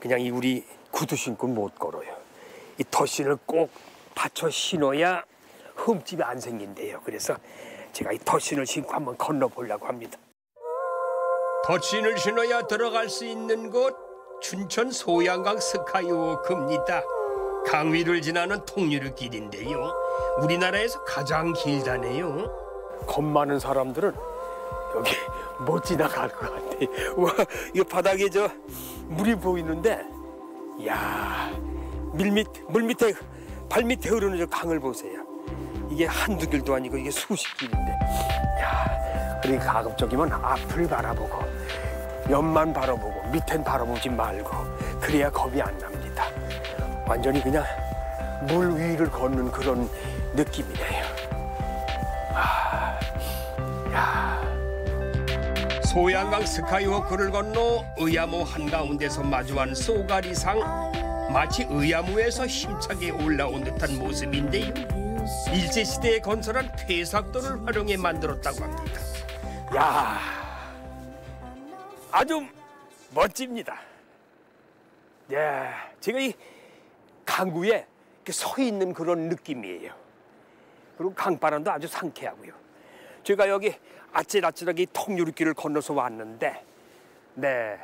그냥 이 우리 구두 신고 못 걸어요. 이 덧신을 꼭 받쳐 신어야 흠집이 안 생긴대요. 그래서 제가 이 덧신을 신고 한번 건너 보려고 합니다. 덧신을 신어야 들어갈 수 있는 곳 춘천 소양강 스카이워크입니다. 강 위를 지나는 통유리 길인데요. 우리나라에서 가장 길다네요. 겁 많은 사람들은 여기 못 지나갈 것 같아. 와, 이 바닥에 저 물이 보이는데, 야, 밀밑 물 밑에 발 밑에 흐르는 저 강을 보세요. 이게 한두 길도 아니고 이게 수십 길인데, 야, 그러니까 가급적이면 앞을 바라보고 옆만 바라보고 밑엔 바라보지 말고 그래야 겁이 안 납니다. 완전히 그냥 물 위를 걷는 그런 느낌이네요. 아, 야. 소양강 스카이워크를 건너 의암호 한가운데서 마주한 쏘가리상 마치 의암호에서 힘차게 올라온 듯한 모습인데요. 일제시대에 건설한 폐삭도를 활용해 만들었다고 합니다. 야 아주 멋집니다. 예, 제가 이 강구에 서 있는 그런 느낌이에요. 그리고 강바람도 아주 상쾌하고요. 제가 여기 아찔아찔하게 이 통유리길을 건너서 왔는데, 네,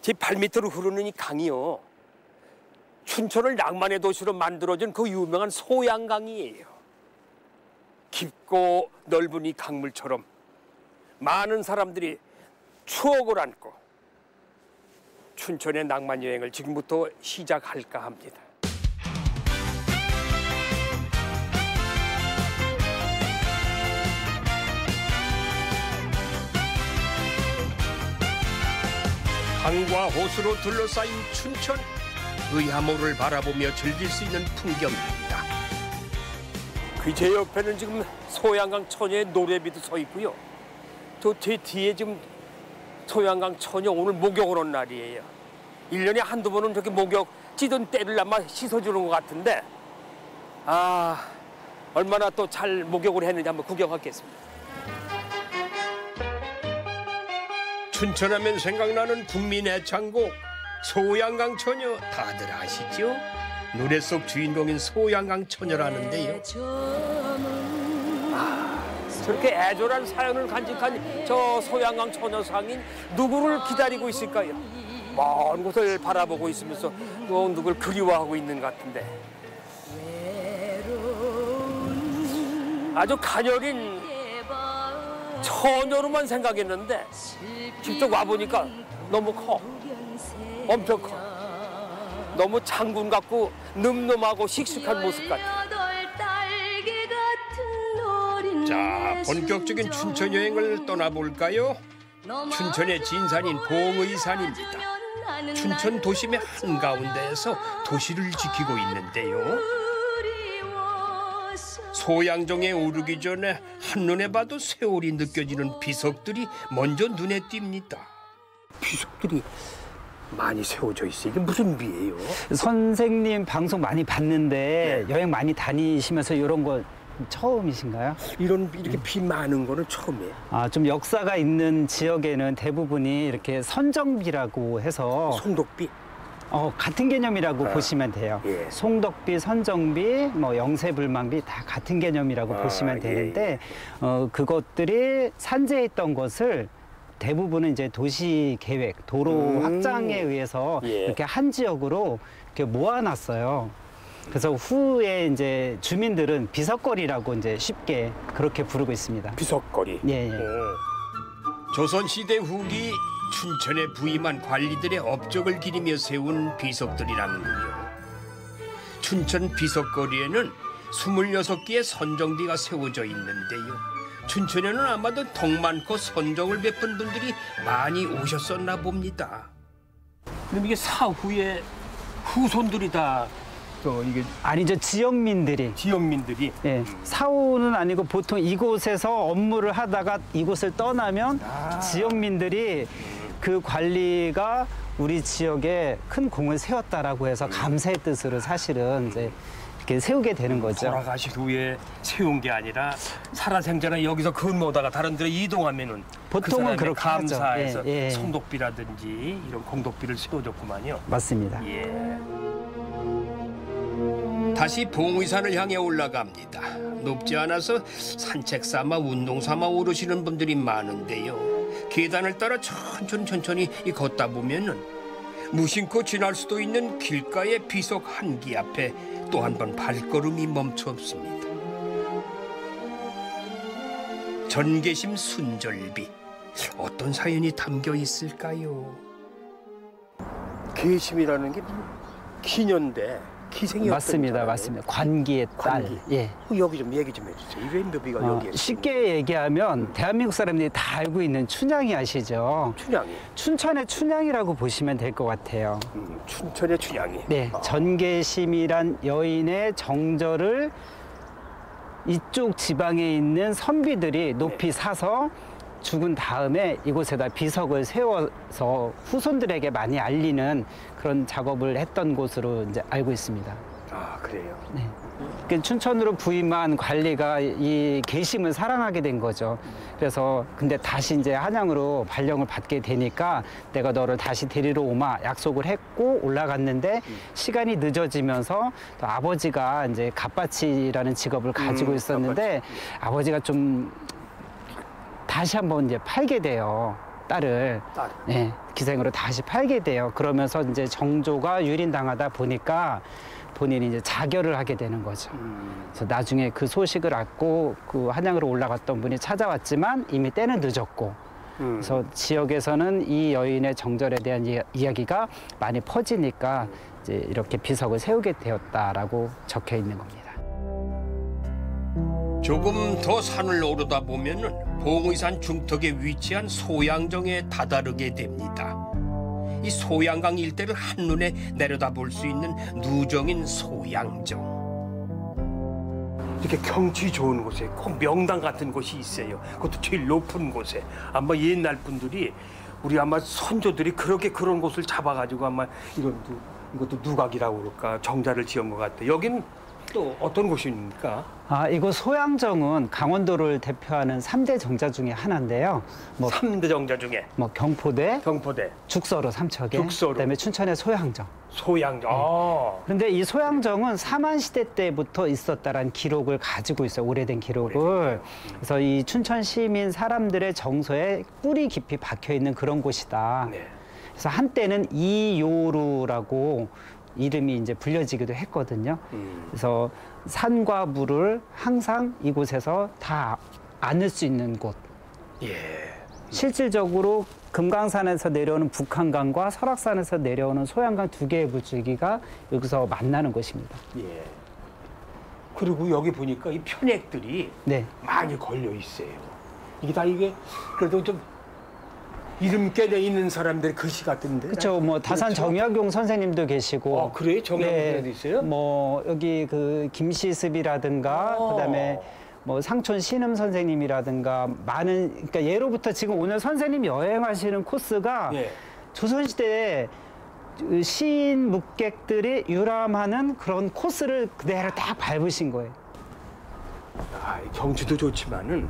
제 발밑으로 흐르는 이 강이요. 춘천을 낭만의 도시로 만들어준 그 유명한 소양강이에요. 깊고 넓은 이 강물처럼 많은 사람들이 추억을 안고 춘천의 낭만 여행을 지금부터 시작할까 합니다. 강과 호수로 둘러싸인 춘천 의암호를 바라보며 즐길 수 있는 풍경입니다. 그 제 옆에는 지금 소양강 처녀의 노래비도 서 있고요. 또 제 뒤에 지금 소양강 처녀 오늘 목욕을 온 날이에요. 일년에 한두 번은 저렇게 목욕 찌든 때를 아마 씻어주는 것 같은데 아 얼마나 또 잘 목욕을 했는지 한번 구경하겠습니다. 춘천하면 생각나는 국민 애창곡 소양강 처녀 다들 아시죠? 노래 속 주인공인 소양강 처녀라는데요. 저렇게 애절한 사연을 간직한 저 소양강 처녀상인 누구를 기다리고 있을까요? 먼 곳을 바라보고 있으면서 또 누굴 그리워하고 있는 것 같은데 아주 가녀린 처녀로만 생각했는데 직접 와보니까 너무 커 엄청 커 너무 장군 같고 늠름하고 씩씩한 모습 같아 자, 본격적인 춘천 여행을 떠나볼까요? 춘천의 진산인 봉의산입니다. 춘천 도심의 한가운데에서 도시를 지키고 있는데요. 소양정에 오르기 전에 한눈에 봐도 세월이 느껴지는 비석들이 먼저 눈에 띕니다. 비석들이 많이 세워져 있어 이게 무슨 비예요? 선생님 방송 많이 봤는데 여행 많이 다니시면서 이런 거 처음이신가요? 이런 이렇게 비 많은 거는 처음이에요. 아, 좀 역사가 있는 지역에는 대부분이 이렇게 선정비라고 해서 송독비 어, 같은 개념이라고 보시면 돼요. 예. 송덕비, 선정비, 뭐 영세불망비 다 같은 개념이라고 아, 보시면 예, 되는데 어, 그것들이 산재해 있던 것을 대부분은 이제 도시 계획, 도로 음. 확장에 의해서 예. 이렇게 한 지역으로 이렇게 모아놨어요. 그래서 후에 이제 주민들은 비석거리라고 이제 쉽게 그렇게 부르고 있습니다. 비석거리. 예, 예. 어. 조선 시대 후기 춘천에 부임한 관리들의 업적을 기리며 세운 비석들이라는군요. 춘천 비석거리에는 26개의 선정비가 세워져 있는데요. 춘천에는 아마도 덕 많고 선정을 베푼 분들이 많이 오셨었나 봅니다. 그럼 이게 사후에 후손들이 다 또 이게 아니죠 지역민들이 지역민들이 예, 사후는 아니고 보통 이곳에서 업무를 하다가 이곳을 떠나면 지역민들이 그 관리가 우리 지역에 큰 공을 세웠다라고 해서 감사의 뜻으로 사실은 이제 이렇게 세우게 되는 거죠. 돌아가신 후에 세운 게 아니라 살아생전에 여기서 근무하다가 다른 데로 이동하면은 그 보통은 사람의 그렇게. 감사해서 예, 예. 성독비라든지 이런 공독비를 세워줬구만요. 맞습니다. 예. 다시 봉의산을 향해 올라갑니다. 높지 않아서 산책 삼아 운동 삼아 오르시는 분들이 많은데요. 계단을 따라 천천히 천천히 이 걷다 보면은 무심코 지날 수도 있는 길가의 비석 한 기 앞에 또 한 번 발걸음이 멈췄습니다. 전계심 순절비 어떤 사연이 담겨 있을까요? 계심이라는 게 기년대 기생이었던 맞습니다. 맞습니다. 관기의 딸. 관기. 예. 그 여기 좀 얘기 좀 해주세요. 이 왼도비가 어, 여기에 쉽게 얘기하면 대한민국 사람들이 다 알고 있는 춘향이 아시죠? 춘향이, 춘천의 춘향이라고 보시면 될 것 같아요. 음, 춘천의 춘향이. 네, 아, 전계심이란 여인의 정절을 이쪽 지방에 있는 선비들이 높이 네. 사서 죽은 다음에 이곳에다 비석을 세워서 후손들에게 많이 알리는 그런 작업을 했던 곳으로 이제 알고 있습니다. 아 그래요. 그 춘천으로 부임한 관리가 이 계심을 사랑하게 된 거죠. 그래서 근데 다시 이제 한양으로 발령을 받게 되니까 내가 너를 다시 데리러 오마 약속을 했고 올라갔는데 시간이 늦어지면서 또 아버지가 이제 갑바치라는 직업을 가지고 음, 있었는데 아버지가 좀 다시 한번 이제 팔게 돼요. 딸을. 딸. 네, 기생으로 다시 팔게 돼요. 그러면서 이제 정조가 유린당하다 보니까 본인이 이제 자결을 하게 되는 거죠. 음, 그래서 나중에 그 소식을 얻고 그 한양으로 올라갔던 분이 찾아왔지만 이미 때는 늦었고 음. 그래서 지역에서는 이 여인의 정절에 대한 이야- 이야기가 많이 퍼지니까 이제 이렇게 비석을 세우게 되었다라고 적혀 있는 겁니다. 조금 더 산을 오르다 보면은 봉의산 중턱에 위치한 소양정에 다다르게 됩니다. 이 소양강 일대를 한눈에 내려다볼 수 있는 누정인 소양정. 이렇게 경치 좋은 곳에 꼭 명당 같은 곳이 있어요. 그것도 제일 높은 곳에. 아마 옛날 분들이 우리 아마 선조들이 그렇게 그런 곳을 잡아가지고 아마 이런 두- 이것도 누각이라고 그럴까 정자를 지은 것 같아. 여긴 또 어떤 곳입니까? 아, 이곳 소양정은 강원도를 대표하는 삼대 정자 중에 하나인데요. 뭐, 삼대 정자 중에 뭐 경포대, 경포대, 죽서로 삼척에, 죽서로. 그다음에 춘천의 소양정. 소양정. 아, 그런데 이 소양정은 사만 시대 때부터 있었다라는 기록을 가지고 있어요. 오래된 기록을. 그래서 이 춘천 시민 사람들의 정서에 뿌리 깊이 박혀 있는 그런 곳이다. 네. 그래서 한때는 이요루라고 이름이 이제 불려지기도 했거든요. 음. 그래서 산과 물을 항상 이곳에서 다 안을 수 있는 곳. 예. 실질적으로 금강산에서 내려오는 북한강과 설악산에서 내려오는 소양강 두 개의 물줄기가 여기서 만나는 곳입니다. 예. 그리고 여기 보니까 이 편액들이 네. 많이 걸려 있어요. 이게 다 이게 그래도 좀 이름 깨져 있는 사람들의 글씨 같은데. 그렇죠. 뭐 다산 그렇죠? 정약용 선생님도 계시고. 어, 그래요? 정약용도 있어요? 뭐 여기 그 김시습이라든가 어. 그다음에 뭐 상촌 신음 선생님이라든가 많은 그러니까 예로부터 지금 오늘 선생님 여행하시는 코스가 예. 조선시대에 그 시인 묵객들이 유람하는 그런 코스를 그대로 딱 밟으신 거예요. 아, 이 경치도 좋지만은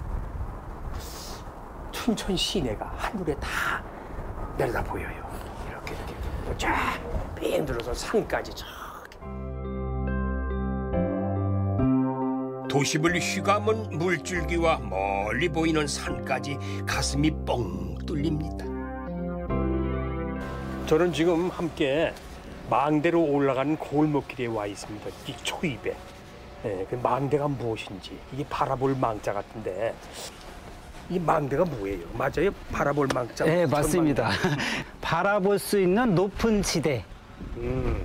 춘천 시내가 하늘에 다 내려다 보여요. 이렇게 이렇게 쫙뺑 들어서 산까지 쫙. 도심을 휘감은 물줄기와 멀리 보이는 산까지 가슴이 뻥 뚫립니다. 저는 지금 함께 망대로 올라가는 골목길에 와 있습니다. 이 초입에. 예, 그 망대가 무엇인지 이게 바라볼 망자 같은데 이 망대가 뭐예요? 맞아요? 바라볼 망자. 네, 천 맞습니다. 바라볼 수 있는 높은 지대. 음,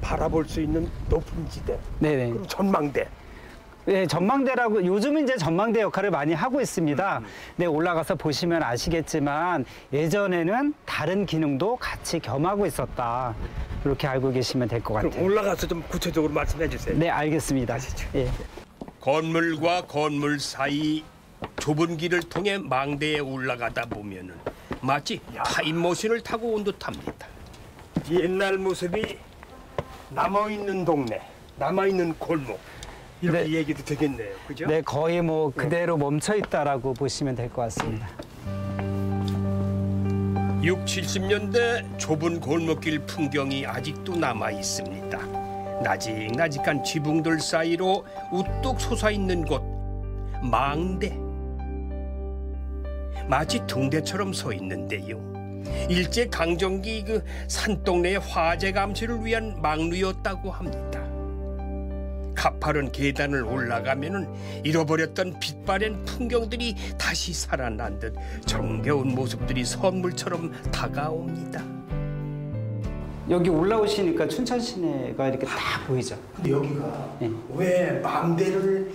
바라볼 수 있는 높은 지대. 네네. 그럼 전망대. 네, 전망대라고 요즘은 이제 전망대 역할을 많이 하고 있습니다. 네, 올라가서 보시면 아시겠지만 예전에는 다른 기능도 같이 겸하고 있었다. 이렇게 알고 계시면 될 것 같아요. 올라가서 좀 구체적으로 말씀해 주세요. 네, 알겠습니다. 예. 건물과 건물 사이 좁은 길을 통해 망대에 올라가다 보면은 마치 타임머신을 타고 온 듯합니다. 옛날 모습이 남아 있는 동네. 남아 있는 골목 이렇게 네. 얘기도 되겠네요. 그죠? 네, 거의 뭐 그대로 멈춰 있다라고 보시면 될 것 같습니다. 6, 70년대 좁은 골목길 풍경이 아직도 남아 있습니다. 나직나직한 지붕들 사이로 우뚝 솟아 있는 곳 망대. 마치 등대처럼 서 있는데요. 일제 강점기 그 산동네의 화재 감시를 위한 망루였다고 합니다. 가파른 계단을 올라가면은 잃어버렸던 빛바랜 풍경들이 다시 살아난 듯 정겨운 모습들이 선물처럼 다가옵니다. 여기 올라오시니까 춘천 시내가 이렇게 딱 보이죠. 근데 여기가 네. 왜 망대를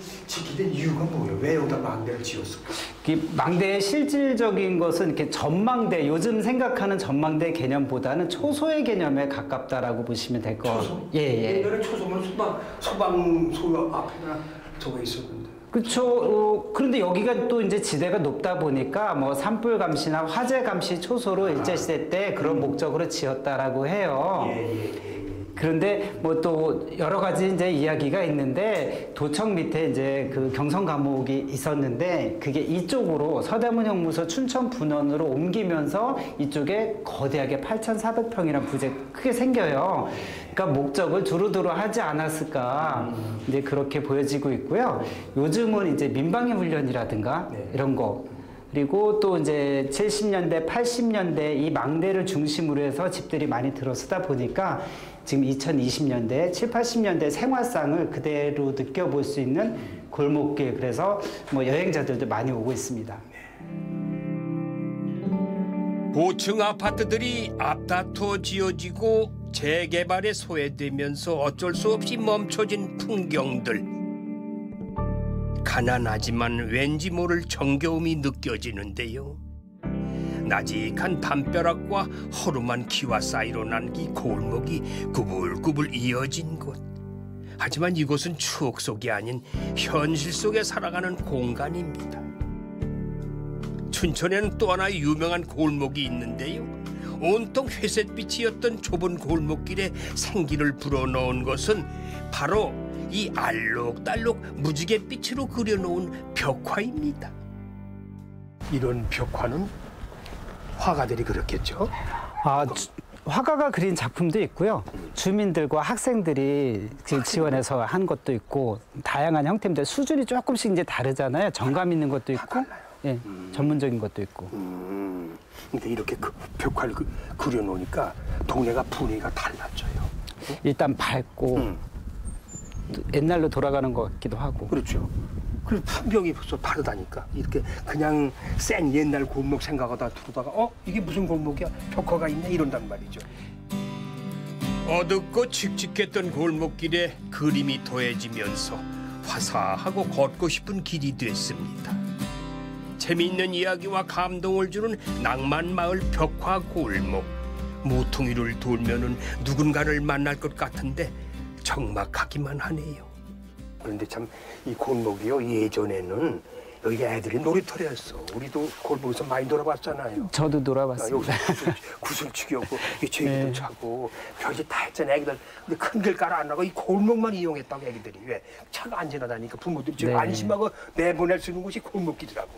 된 이유가 뭐예요? 왜 여기다 망대를 지었을까? 이 망대의 실질적인 것은 이렇게 전망대, 요즘 생각하는 전망대 개념보다는 초소의 개념에 가깝다라고 보시면 될 것 같아요. 예, 예. 옛날에 초소면 소방 소방소 앞에나 저거 있었는데. 그렇죠. 어, 그런데 여기가 또 이제 지대가 높다 보니까 뭐 산불 감시나 화재 감시 초소로 일제 시대 때 그런 목적으로 지었다라고 해요. 예, 예, 예. 그런데 뭐 또 여러 가지 이제 이야기가 있는데 도청 밑에 이제 그 경성 감옥이 있었는데 그게 이쪽으로 서대문 형무소 춘천 분원으로 옮기면서 이쪽에 거대하게 8,400평이라는 부재 크게 생겨요. 그러니까 목적을 두루두루 하지 않았을까 이제 그렇게 보여지고 있고요. 요즘은 이제 민방위 훈련이라든가 네. 이런 거 그리고 또 이제 70년대, 80년대 이 망대를 중심으로 해서 집들이 많이 들어서다 보니까 지금 2020년대, 7, 80년대 생활상을 그대로 느껴볼 수 있는 골목길 그래서 뭐 여행자들도 많이 오고 있습니다. 고층 아파트들이 앞다퉈 지어지고 재개발에 소외되면서 어쩔 수 없이 멈춰진 풍경들. 가난하지만 왠지 모를 정겨움이 느껴지는데요. 나직한 담벼락과 허름한 기와 사이로 난 이 골목이 구불구불 이어진 곳. 하지만 이곳은 추억 속이 아닌 현실 속에 살아가는 공간입니다. 춘천에는 또 하나 유명한 골목이 있는데요. 온통 회색빛이었던 좁은 골목길에 생기를 불어넣은 것은 바로 이 알록달록 무지갯빛으로 그려놓은 벽화입니다. 이런 벽화는 화가들이 그렸겠죠. 아, 주- 화가가 그린 작품도 있고요. 주민들과 학생들이 지- 지원해서 한 것도 있고 다양한 형태인데 수준이 조금씩 이제 다르잖아요. 정감 있는 것도 있고, 예, 전문적인 것도 있고. 음, 근데 이렇게 그 벽화를 그, 그려놓으니까 동네가 분위기가 달라져요. 일단 밝고 음. 옛날로 돌아가는 것 같기도 하고. 그렇죠. 그 풍경이 벌써 다르다니까. 이렇게 그냥 센 옛날 골목 생각하다 들어다가 어 이게 무슨 골목이야? 벽화가 있네 이런단 말이죠. 어둡고 칙칙했던 골목길에 그림이 더해지면서 화사하고 걷고 싶은 길이 됐습니다. 재미있는 이야기와 감동을 주는 낭만 마을 벽화 골목. 모퉁이를 돌면은 누군가를 만날 것 같은데 적막하기만 하네요. 그런데 참 이 골목이요 예전에는 여기가 애들이 놀이터였어. 우리도 골목에서 많이 놀아봤잖아요. 저도 아, 놀아봤습니다. 여기서 구슬, 구슬치기 하고 이 제기도 네. 차고 별짓 다 했잖아 애기들. 근데 큰길 깔아 안 나고 이 골목만 이용했다고 애기들이 왜 차가 안 지나다니까 부모들이 지금 네. 안심하고 내보낼 수 있는 곳이 골목길이라고.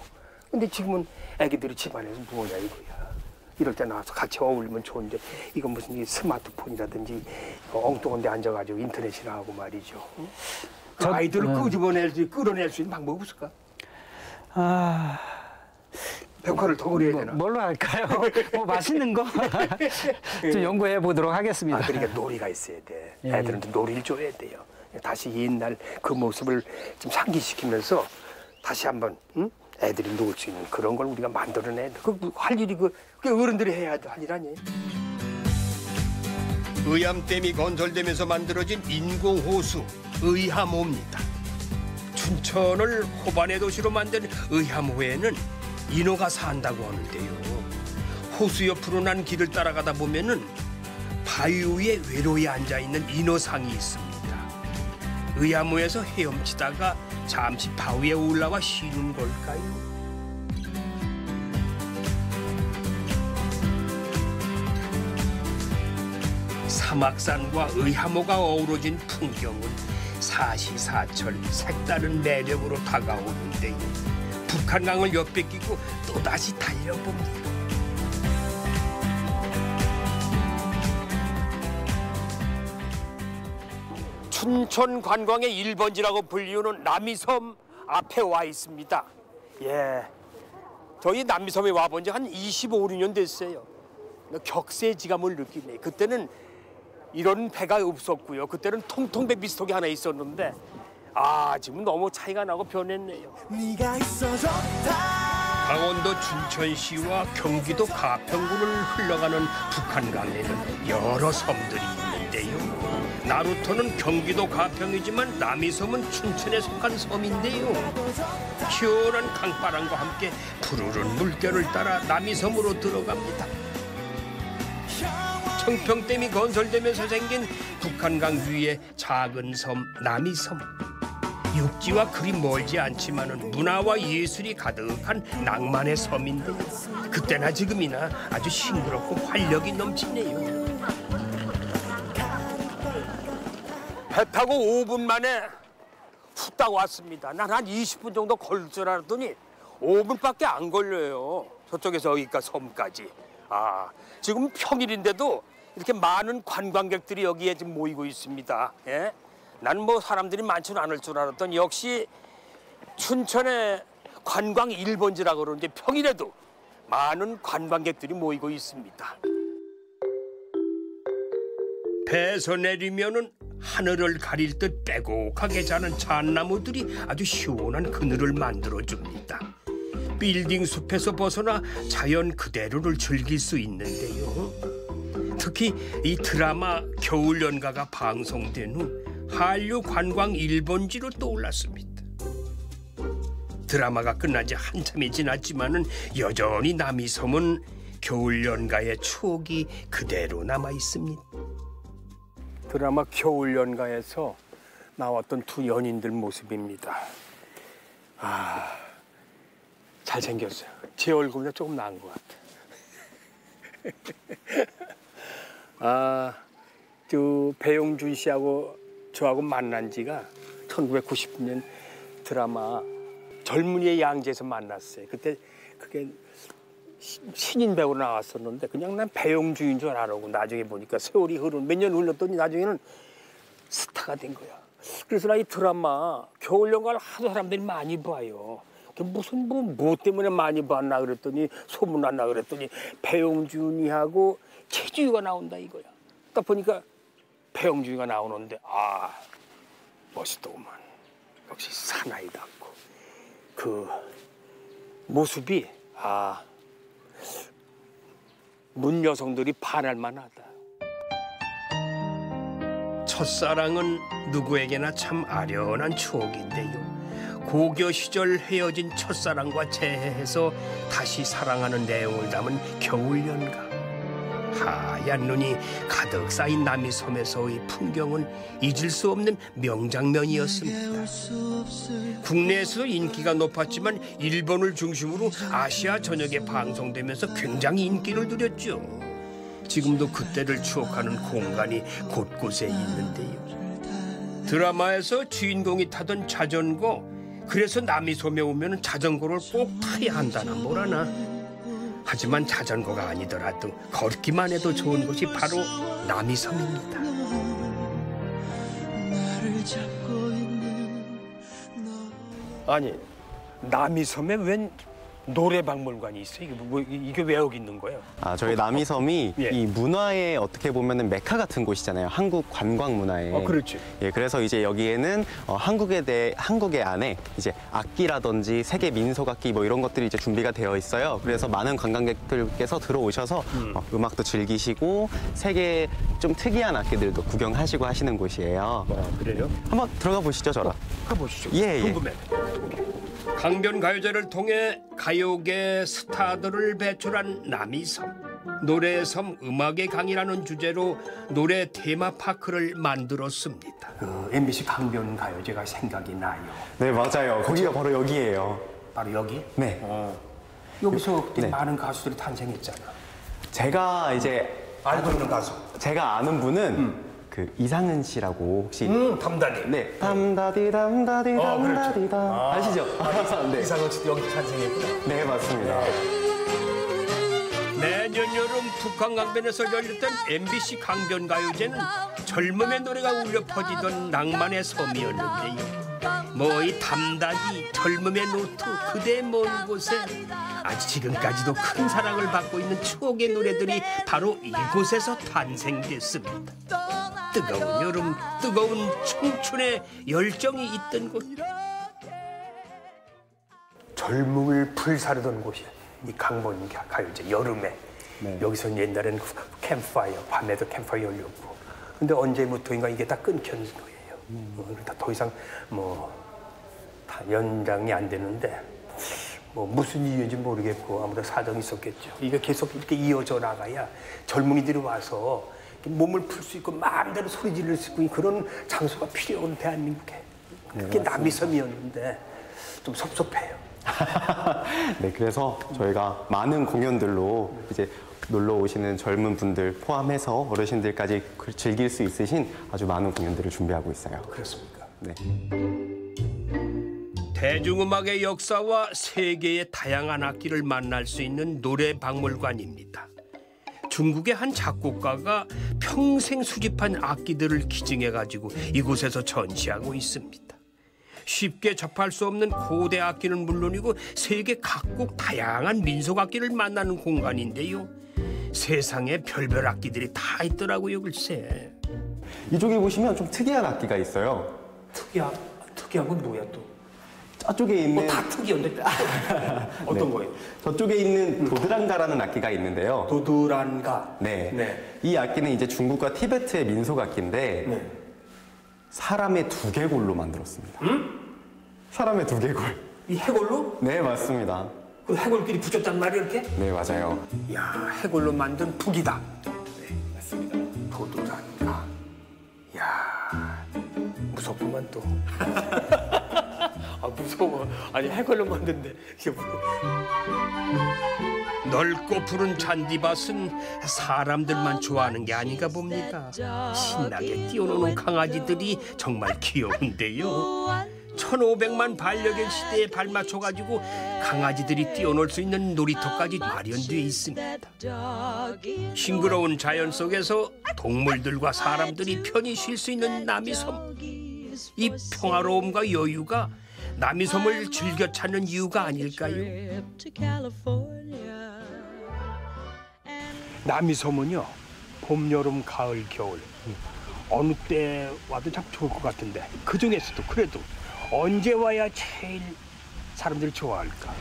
근데 지금은 애기들이 집안에서 뭐냐 이거야. 이럴 때 나와서 같이 어울리면 좋은데 이건 무슨 이 스마트폰이라든지 어, 엉뚱한 데 앉아가지고 인터넷이나 하고 말이죠. 응? 그 저- 아이들을 네. 끄집어낼 수, 끌어낼 수 있는 방법이 없을까? 아, 벽화를 더 그려야 뭐, 되나? 뭘로 할까요? 뭐 맛있는 거 좀 연구해 보도록 하겠습니다. 아, 그러니까 놀이가 있어야 돼. 예, 애들한테 놀이를 줘야 돼요. 다시 옛날 그 모습을 좀 상기시키면서 다시 한번 응? 애들이 놀 수 있는 그런 걸 우리가 만들어내야 돼. 그할 일이 그, 그 어른들이 해야 할 일 아니에요? 의암댐이 건설되면서 만들어진 인공호수 의암호입니다. 춘천을 호반의 도시로 만든 의암호에는 인어가 산다고 하는데요. 호수 옆으로 난 길을 따라가다 보면은 바위 위에 외로이 앉아 있는 인어상이 있습니다. 의암호에서 헤엄치다가 잠시 바위에 올라와 쉬는 걸까요? 사막산과 의암호가 어우러진 풍경은 사시사철 색다른 매력으로 다가오는데요. 북한강을 옆에 끼고 또다시 달려봅니다. 춘천 관광의 1번지라고 불리우는 남이섬 앞에 와 있습니다. 예. 저희 남이섬에 와본 지 한 25, 6년 됐어요. 격세지감을 느끼네. 그때는 이런 배가 없었고요. 그때는 통통배 비슷하게 하나 있었는데 아 지금 너무 차이가 나고 변했네요. 강원도 춘천시와 경기도 가평군을 흘러가는 북한강에는 여러 섬들이 있는데요. 나루터는 경기도 가평이지만 남이섬은 춘천에 속한 섬인데요. 시원한 강바람과 함께 푸르른 물결을 따라 남이섬으로 들어갑니다. 청평댐이 건설되면서 생긴 북한강 위의 작은 섬 남이섬. 육지와 그리 멀지 않지만은 문화와 예술이 가득한 낭만의 섬인데 그때나 지금이나 아주 싱그럽고 활력이 넘치네요. 배 타고 5분 만에 훅딱 왔습니다. 난 한 20분 정도 걸릴 줄 알았더니 5분밖에 안 걸려요. 저쪽에서 여기까지 섬까지. 아, 지금 평일인데도 이렇게 많은 관광객들이 여기에 지금 모이고 있습니다. 예? 난뭐 사람들이 많지는 않을 줄 알았더니 역시 춘천의 관광 1번지라고 그러는데 평일에도 많은 관광객들이 모이고 있습니다. 배에서 내리면은 하늘을 가릴 듯 빼곡하게 자는 잣나무들이 아주 시원한 그늘을 만들어 줍니다. 빌딩 숲에서 벗어나 자연 그대로를 즐길 수 있는데요. 특히 이 드라마 겨울 연가가 방송된 후 한류 관광 1번지로 떠올랐습니다. 드라마가 끝난 지 한참이 지났지만은 여전히 남이섬은 겨울 연가의 추억이 그대로 남아 있습니다. 드라마 겨울연가에서 나왔던 두 연인들 모습입니다. 아, 잘생겼어요. 제 얼굴보다 조금 나은 것 같아. 아, 그 배용준 씨하고 저하고 만난 지가 1990년 드라마 젊은이의 양지에서 만났어요. 그때 그게 시- 신인 배우로 나왔었는데 그냥 난 배용준인 줄 알았고 나중에 보니까 세월이 흐른 몇 년 흘렀더니 나중에는 스타가 된 거야. 그래서 나 이 드라마 겨울 연가를 하도 사람들이 많이 봐요. 그 무슨 뭐, 뭐 때문에 많이 봤나 그랬더니 소문났나 그랬더니 배용준이하고 최주유가 나온다 이거야. 딱 보니까 배용준이가 나오는데 아 멋있더구만. 역시 사나이답고 그 모습이 아 문 여성들이 반할 만하다. 첫사랑은 누구에게나 참 아련한 추억인데요. 고교 시절 헤어진 첫사랑과 재회해서 다시 사랑하는 내용을 담은 겨울연가. 하얀 눈이 가득 쌓인 남이섬에서의 풍경은 잊을 수 없는 명장면이었습니다. 국내에서 인기가 높았지만 일본을 중심으로 아시아 전역에 방송되면서 굉장히 인기를 누렸죠. 지금도 그때를 추억하는 공간이 곳곳에 있는데요. 드라마에서 주인공이 타던 자전거, 그래서 남이섬에 오면 자전거를 꼭 타야 한다나 뭐라나. 하지만 자전거가 아니더라도 걷기만 해도 좋은 곳이 바로 남이섬입니다. 아니 남이섬에 웬 노래박물관이 있어? 이게 뭐 이게 왜 여기 있는 거예요? 아, 저희 남이섬이 예. 이 문화의 어떻게 보면은 메카 같은 곳이잖아요. 한국 관광 문화에. 어, 그렇지. 예, 그래서 이제 여기에는 어, 한국에 대해 한국의 안에 이제 악기라든지 세계 민속 악기 뭐 이런 것들이 이제 준비가 되어 있어요. 그래서 많은 관광객들께서 들어오셔서 어, 음악도 즐기시고 세계 좀 특이한 악기들도 구경하시고 하시는 곳이에요. 아, 그래요? 한번 들어가 보시죠, 저랑. 가 보시죠. 예, 예. 궁금해. 강변 가요제를 통해 가요계 스타들을 배출한 남이섬. 노래의 섬 음악의 강이라는 주제로 노래 테마파크를 만들었습니다. 그 MBC 강변 가요제가 생각이 나요. 네, 맞아요. 거기가 바로 여기예요. 바로 여기? 네. 어. 여기서 그때 네. 많은 가수들이 탄생했잖아. 제가 이제 알고 있는 가수. 제가 아는 분은 그 그 이상은 씨라고 혹시 음, 담다니. 네 담다디 담다디 어, 그렇죠. 담다디다 아. 아시죠? 네. 이상은 씨도 여기 탄생했구나. 네 맞습니다. 매년 여름 북한강변에서 열렸던 MBC 강변가요제는 젊음의 노래가 울려 퍼지던 낭만의 섬이었는데요. 뭐 이 담다디 젊음의 노트 그대 먼 곳에 아직 지금까지도 큰 사랑을 받고 있는 추억의 노래들이 바로 이곳에서 탄생됐습니다. 뜨거운 여름, 뜨거운 청춘의 열정이 있던 곳. 젊음을 불사르던 곳이야. 이 강본 가요제 여름에 네. 여기서 옛날에는 캠파이어 밤에도 캠파이어 열렸고 근데 언제부터인가 이게 다 끊겨진 거예요. 어, 그러니까 더 이상 뭐 다 연장이 안 되는데 뭐 무슨 이유인지 모르겠고 아무래도 사정이 있었겠죠. 이게 계속 이렇게 이어져 나가야 젊은이들이 와서 몸을 풀 수 있고 마음대로 소리 지를 수 있고 그런 장소가 필요한 대한민국에 그게 남이섬이었는데 좀 섭섭해요. 네, 그래서 저희가 많은 공연들로 이제 놀러 오시는 젊은 분들 포함해서 어르신들까지 그- 즐길 수 있으신 아주 많은 공연들을 준비하고 있어요. 그렇습니까? 네. 대중음악의 역사와 세계의 다양한 악기를 만날 수 있는 노래 박물관입니다. 중국의 한 작곡가가 평생 수집한 악기들을 기증해 가지고 이곳에서 전시하고 있습니다. 쉽게 접할 수 없는 고대 악기는 물론이고 세계 각국 다양한 민속 악기를 만나는 공간인데요. 세상에 별별 악기들이 다 있더라고요, 글쎄. 이쪽에 보시면 좀 특이한 악기가 있어요. 특이한 특이한 건 뭐야 또? 저쪽에 있는 뭐 다 특이한데 어떤 거예요? 저쪽에 있는 도드랑가라는 악기가 있는데요. 도드란가. 네. 네. 이 악기는 이제 중국과 티베트의 민속 악기인데 네. 사람의 두개골로 만들었습니다. 사람의 두개골. 이 해골로 네, 맞습니다. 그 해골끼리 붙였단 말이야 이렇게? 네, 맞아요. 야 해골로 만든 북이다. 네 맞습니다. 도드란가. 야 무섭구만 또. 아 무서워. 아니 해골로 만든데 뭐- 넓고 푸른 잔디밭은 사람들만 좋아하는 게 아닌가 봅니다. 신나게 뛰어노는 강아지들이 정말 귀여운데요. 1500만 반려견 시대에 발맞춰 가지고 강아지들이 뛰어놀 수 있는 놀이터까지 마련되어 있습니다. 싱그러운 자연 속에서 동물들과 사람들이 편히 쉴 수 있는 남이섬. 이 평화로움과 여유가 남이섬을 즐겨 찾는 이유가 아닐까요? 남이섬은요 봄, 여름, 가을, 겨울 어느 때 와도 참 좋을 것 같은데 그 중에서도 그래도 언제 와야 제일 사람들이 좋아할까?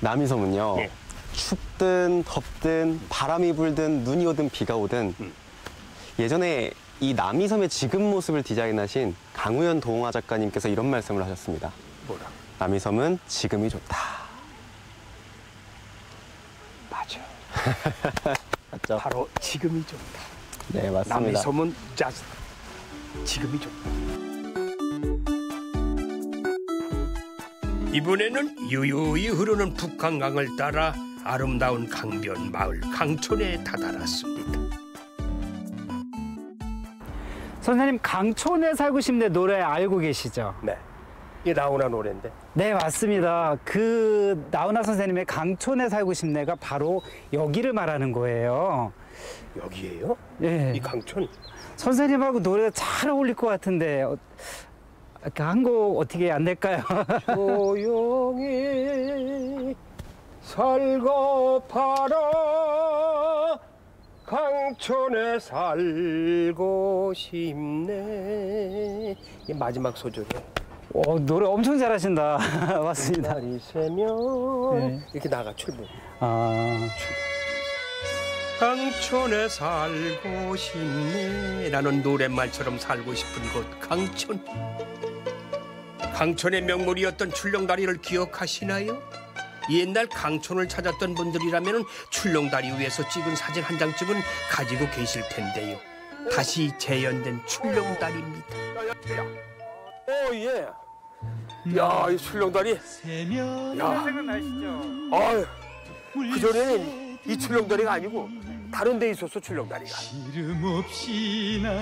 남이섬은요. 네. 춥든 덥든 바람이 불든 눈이 오든 비가 오든 예전에 이 남이섬의 지금 모습을 디자인하신 강우현 동화 작가님께서 이런 말씀을 하셨습니다. 뭐라? 남이섬은 지금이 좋다. 맞아. 맞죠? 바로 지금이 좋다. 네, 맞습니다. 남이섬은 자스 지금이 좋다. 이번에는 유유히 흐르는 북한강을 따라 아름다운 강변 마을 강촌에 다다랐습니다. 선생님 강촌에 살고 싶네 노래 알고 계시죠? 네. 이게 나훈아 노래인데 네 맞습니다. 그 나훈아 선생님의 강촌에 살고 싶네가 바로 여기를 말하는 거예요. 여기에요? 예. 이 강촌. 선생님하고 노래가 잘 어울릴 것 같은데 어, 한곡 어떻게 안 될까요? 조용히 살고 팔아 강촌에 살고 싶네 이 마지막 소절이에요 어, 노래 엄청 잘하신다. 맞습니다. 날이 새면 네. 이렇게 나가 출근 아, 강촌에 살고 싶네 라는 노랫말처럼 살고 싶은 곳 강촌 강촌의 명물이었던 출렁다리를 기억하시나요? 옛날 강촌을 찾았던 분들이라면 출렁다리 위에서 찍은 사진 한 장쯤은 가지고 계실 텐데요 다시 재현된 출렁다리입니다 오 예 야 이 출렁다리 야 생각나시죠? 아유 그전에는 이 출렁다리가 아니고 다른 데 있었어 출렁다리가.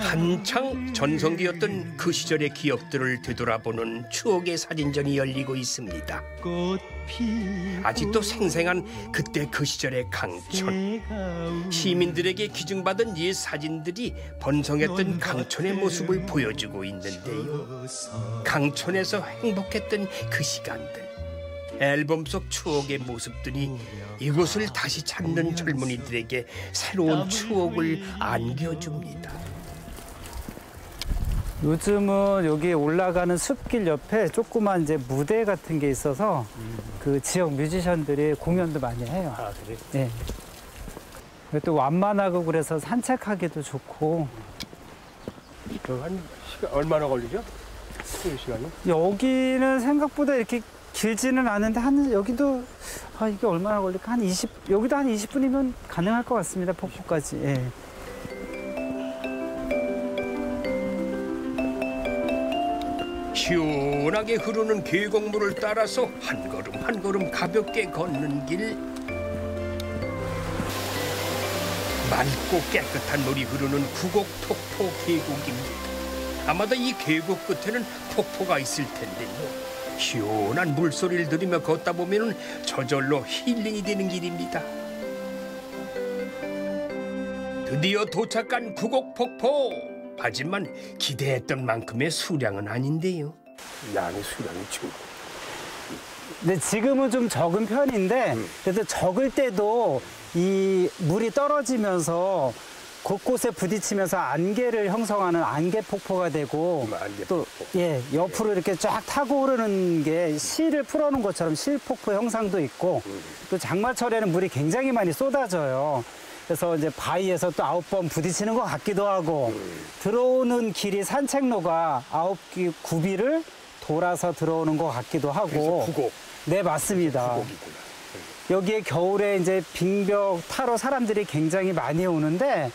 한창 전성기였던 그 시절의 기억들을 되돌아보는 추억의 사진전이 열리고 있습니다. 아직도 생생한 그때 그 시절의 강촌. 시민들에게 기증받은 옛 사진들이 번성했던 강촌의 모습을 보여주고 있는데요. 강촌에서 행복했던 그 시간들. 앨범 속 추억의 모습들이 이곳을 다시 찾는 젊은이들에게 새로운 추억을 안겨줍니다. 요즘은 여기 올라가는 숲길 옆에 조그만 이제 무대 같은 게 있어서 그 지역 뮤지션들이 공연도 많이 해요. 아 그래? 예. 그리고 또 완만하고 그래서 산책하기도 좋고 저한 시간 얼마나 걸리죠? 그 시간이? 여기는 생각보다 이렇게 길지는 않은데 한 여기도 아 이게 얼마나 걸릴까 한 20, 여기도 한 20분이면 가능할 것 같습니다. 폭포까지. 예. 시원하게 흐르는 계곡물을 따라서 한 걸음 한 걸음 가볍게 걷는 길 맑고 깨끗한 물이 흐르는 구곡 폭포 계곡입니다. 아마도 이 계곡 끝에는 폭포가 있을 텐데요. 시원한 물소리를 들으며 걷다 보면 저절로 힐링이 되는 길입니다. 드디어 도착한 구곡폭포. 하지만 기대했던 만큼의 수량은 아닌데요. 양의 수량이 지금 근데 지금은 좀 적은 편인데 그래도 적을 때도 이 물이 떨어지면서 곳곳에 부딪히면서 안개를 형성하는 안개 폭포가 되고 음, 안개 또 폭포. 예, 옆으로 이렇게 쫙 타고 오르는 게 실을 풀어놓은 것처럼 실 폭포 형상도 있고 또 장마철에는 물이 굉장히 많이 쏟아져요. 그래서 이제 바위에서 또 아홉 번 부딪히는 것 같기도 하고 들어오는 길이 산책로가 아홉 기 구비를 돌아서 들어오는 것 같기도 하고. 네 맞습니다. 여기에 겨울에 이제 빙벽 타러 사람들이 굉장히 많이 오는데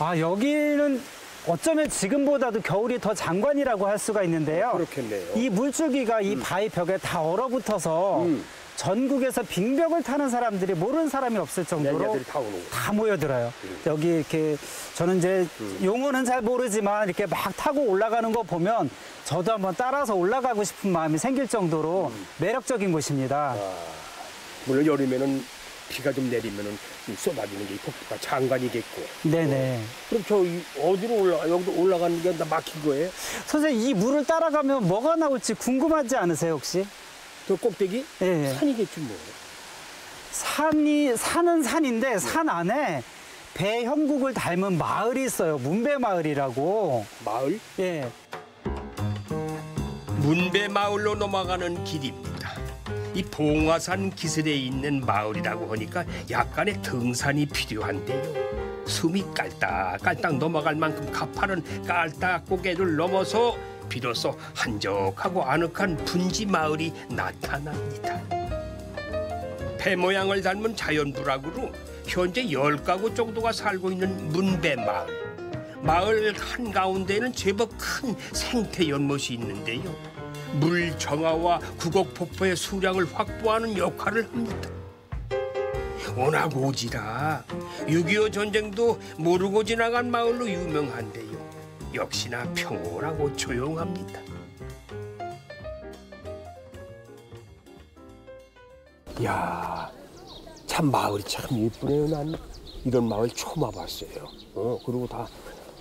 아 여기는 어쩌면 지금보다도 겨울이 더 장관이라고 할 수가 있는데요. 그렇겠네요. 이 물줄기가 이 바위 벽에 다 얼어붙어서 음. 전국에서 빙벽을 타는 사람들이 모르는 사람이 없을 정도로 다 모여들어요. 여기 이렇게 저는 이제 용어는 잘 모르지만 이렇게 막 타고 올라가는 거 보면 저도 한번 따라서 올라가고 싶은 마음이 생길 정도로 매력적인 곳입니다. 물론 여름에는 비가 좀 내리면은 이 쏟아지는 게이 폭포가 장관이겠고. 네네. 그럼 저 이- 어디로 올라 여기도 올라가는 게 다 막힌 거예요? 선생님 이 물을 따라가면 뭐가 나올지 궁금하지 않으세요 혹시? 저 꼭대기 예, 예. 산이겠지 뭐. 산이 산은 산인데 산 안에 배 형국을 닮은 마을이 있어요. 문배 마을이라고. 마을? 예. 문배 마을로 넘어가는 길입니다. 이 봉화산 기슬에 있는 마을이라고 하니까 약간의 등산이 필요한데요. 숨이 깔딱깔딱 넘어갈 만큼 가파른 깔딱 고개를 넘어서 비로소 한적하고 아늑한 분지 마을이 나타납니다. 배 모양을 닮은 자연부락으로 현재 열 가구 정도가 살고 있는 문배 마을. 마을 한가운데에는 제법 큰 생태 연못이 있는데요. 물 정화와 구곡 폭포의 수량을 확보하는 역할을 합니다. 워낙 오지라 6.25 전쟁도 모르고 지나간 마을로 유명한데요. 역시나 평온하고 조용합니다. 야, 참 마을이 참 예쁘네요. 난 이런 마을 처음 와봤어요. 어, 그리고 다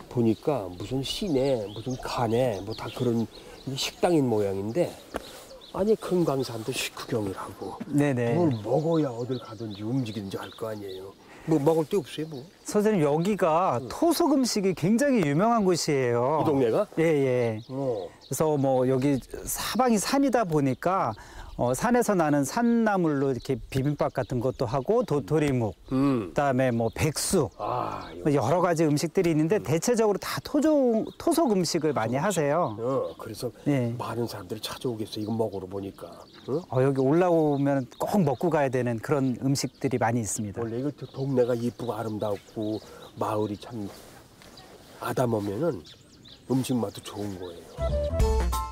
보니까 무슨 시내, 무슨 간에 뭐 다 그런 식당인 모양인데 아니 금강산도 식후경이라고 네네. 뭘 먹어야 어딜 가든지 움직이는지 알 거 아니에요. 뭐 먹을 데 없어요, 뭐. 선생님 여기가 토속 음식이 굉장히 유명한 곳이에요. 이 동네가? 예, 예. 어. 그래서 뭐 여기 사방이 산이다 보니까 어, 산에서 나는 산나물로 이렇게 비빔밥 같은 것도 하고 도토리묵, 음. 그다음에 뭐 백숙, 아, 이거. 여러 가지 음식들이 있는데 대체적으로 다 토종 토속 음식을 많이 하세요. 어, 그래서 예. 많은 사람들이 찾아오겠어. 이거 먹으러 보니까. 어? 어, 여기 올라오면 꼭 먹고 가야 되는 그런 음식들이 많이 있습니다. 원래 이거 동네가 이쁘고 아름답고 마을이 참 아담하면은 음식 맛도 좋은 거예요.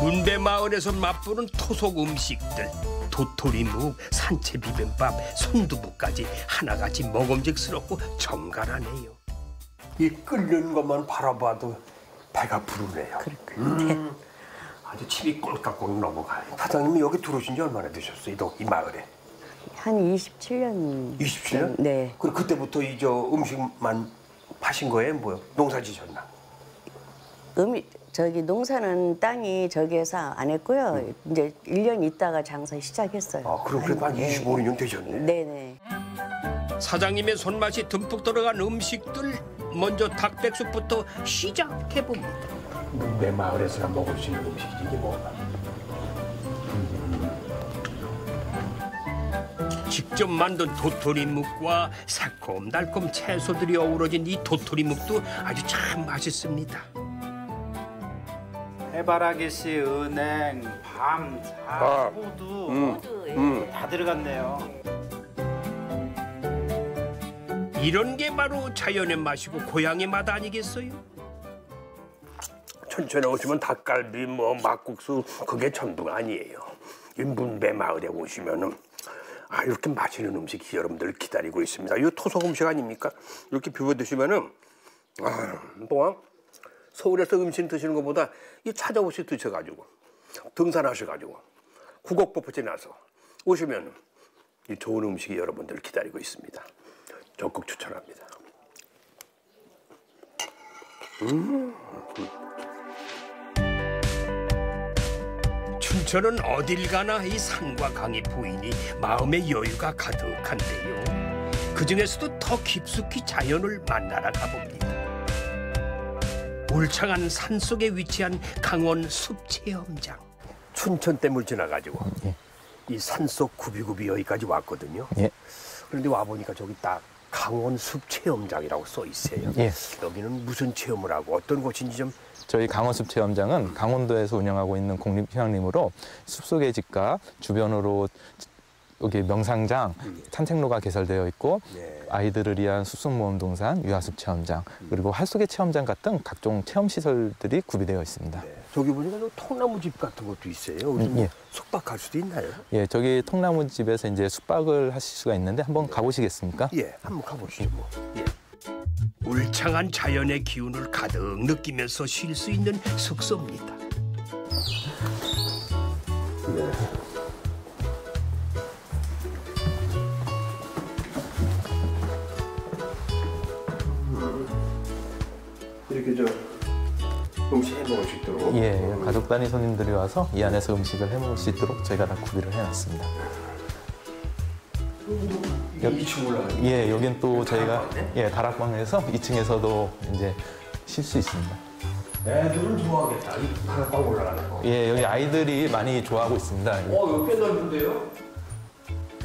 문배 마을에서 맛보는 토속 음식들 도토리묵, 산채 비빔밥, 손두부까지 하나같이 먹음직스럽고 정갈하네요. 이 끓는 것만 바라봐도 배가 부르네요. 음, 아주 침이 꼴깍꼴 넘어가요. 사장님이 여기 들어오신 지 얼마나 되셨어요? 이, 동- 이 마을에? 한 27년. 27년? 네. 그럼 그때부터 이 저 음식만 파신 거예요? 뭐요? 농사 지셨나? 음이 저기 농사는 땅이 저기에서 안 했고요. 이제 1년 있다가 장사 시작했어요. 아, 그럼 그래도 한 네. 25년 되셨네. 네네. 사장님의 손맛이 듬뿍 들어간 음식들 먼저 닭백숙부터 시작해 봅니다. 내 마을에서나 먹을 수 있는 음식이지 이게 뭐가? 직접 만든 도토리묵과 새콤달콤 채소들이 어우러진 이 도토리묵도 아주 참 맛있습니다. 해바라기 씨, 은행, 밤, 자, 아. 호두 음. 다 들어갔네요. 이런 게 바로 자연의 맛이고 고향의 맛 아니겠어요? 천천히 오시면 닭갈비, 뭐 막국수 그게 전부가 아니에요. 이 문배 마을에 오시면은 아 이렇게 맛있는 음식이 여러분들 기다리고 있습니다. 이 토속 음식 아닙니까? 이렇게 비벼 드시면은 아, 뭐 서울에서 음식 드시는 것보다 이 찾아오시 드셔가지고 등산하셔가지고 구곡법포에 나서 오시면 이 좋은 음식이 여러분들 기다리고 있습니다. 적극 추천합니다. 춘천은 어딜 가나 이 산과 강이 보이니 마음의 여유가 가득한데요. 그 중에서도 더 깊숙이 자연을 만나러 가봅니다. 울창한 산 속에 위치한 강원 숲 체험장. 춘천 댐을 지나가지고 예. 이 산속 구비구비 여기까지 왔거든요. 예. 그런데 와 보니까 저기 딱 강원 숲 체험장이라고 써 있어요. 예. 여기는 무슨 체험을 하고 어떤 곳인지 좀 저희 강원숲 체험장은 강원도에서 운영하고 있는 국립휴양림으로 숲속의 집과 주변으로 여기 명상장, 산책로가 개설되어 있고 네. 아이들을 위한 숲속모험 동산, 유아숲 체험장, 그리고 활속의 체험장 같은 각종 체험 시설들이 구비되어 있습니다. 네. 저기 보니까 저 통나무 집 같은 것도 있어요. 음, 예. 숙박할 수도 있나요? 예, 저기 통나무 집에서 이제 숙박을 하실 수가 있는데 한번 가보시겠습니까? 예, 한번 가보시죠 뭐. 예. 울창한 자연의 기운을 가득 느끼면서 쉴 수 있는 숙소입니다. 이렇게 저 음식 해 먹을 수 있도록. 예, 예, 가족 단위 손님들이 와서 이 안에서 음식을 해 먹을 수 있도록 저희가 다 구비를 해놨습니다. 이층 올라가는. 예, 여긴 또 저희가 예 다락방에서 2층에서도 이제 쉴 수 있습니다. 애들은 좋아하겠다. 이 다락방 올라가는 거. 예, 여기 아이들이 많이 좋아하고 있습니다. 어, 여기 꽤 넓은데요?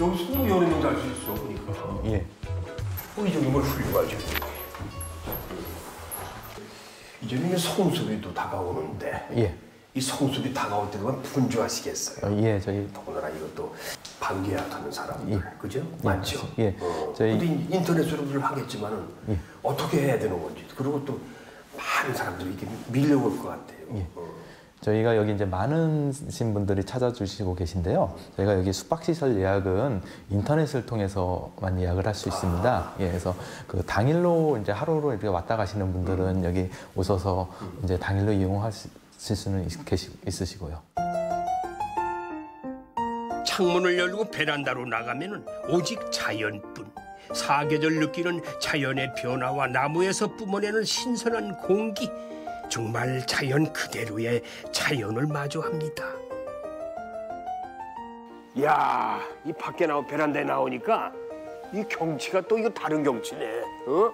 여기 스무 여러 명잘수 있어, 그러니까. 예. 어, 이 정도면 훌륭하죠. 이제는 성수기 도 다가오는데 예. 이 성수기 다가올 때 되면 분주하시겠어요. 어, 예, 저희 더군다나 이것도 반계약하는 사람들, 그죠? 예, 많죠. 예. 어, 저희- 인- 인터넷으로 늘 하겠지만은 예. 어떻게 해야 되는 건지 그리고 또 많은 사람들이 이렇게 밀려올 것 같아요. 예. 어. 저희가 여기 이제 많으신 분들이 찾아주시고 계신데요. 저희가 여기 숙박시설 예약은 인터넷을 통해서만 예약을 할 수 있습니다. 예, 그래서 그 당일로 이제 하루로 이렇게 왔다 가시는 분들은 여기 오셔서 이제 당일로 이용하실 수는 있, 계시, 있으시고요. 창문을 열고 베란다로 나가면은 오직 자연뿐. 사계절 느끼는 자연의 변화와 나무에서 뿜어내는 신선한 공기. 정말 자연 그대로의 자연을 마주합니다. 야, 이 밖에 나오 베란다에 나오니까 이 경치가 또 이거 다른 경치네. 어?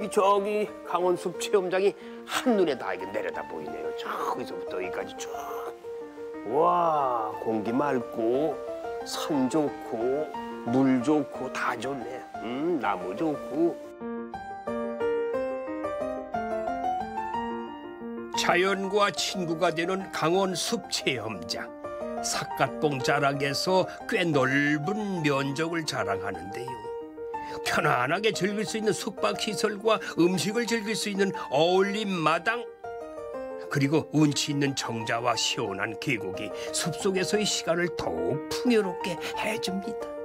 이 저기 강원숲 체험장이 한눈에 다 이게 내려다 보이네요. 저기서부터 여기까지 쭉. 와, 공기 맑고 산 좋고 물 좋고 다 좋네. 음, 나무 좋고. 자연과 친구가 되는 강원 숲 체험장. 삿갓봉 자락에서 꽤 넓은 면적을 자랑하는데요. 편안하게 즐길 수 있는 숙박 시설과 음식을 즐길 수 있는 어울림 마당. 그리고 운치 있는 정자와 시원한 계곡이 숲속에서의 시간을 더욱 풍요롭게 해줍니다.